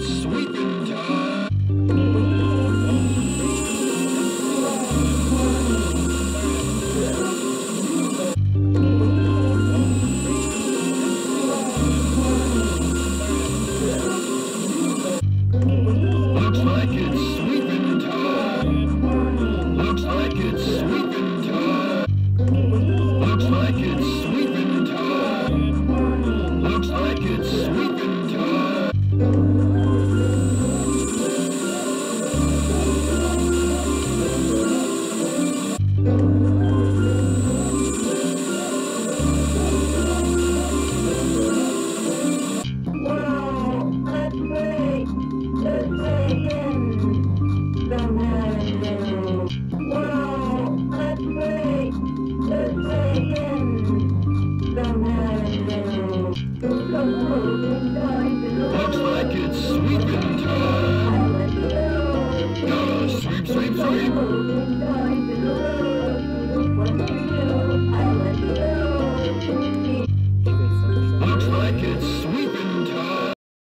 sweet Wow, that's great. That's great.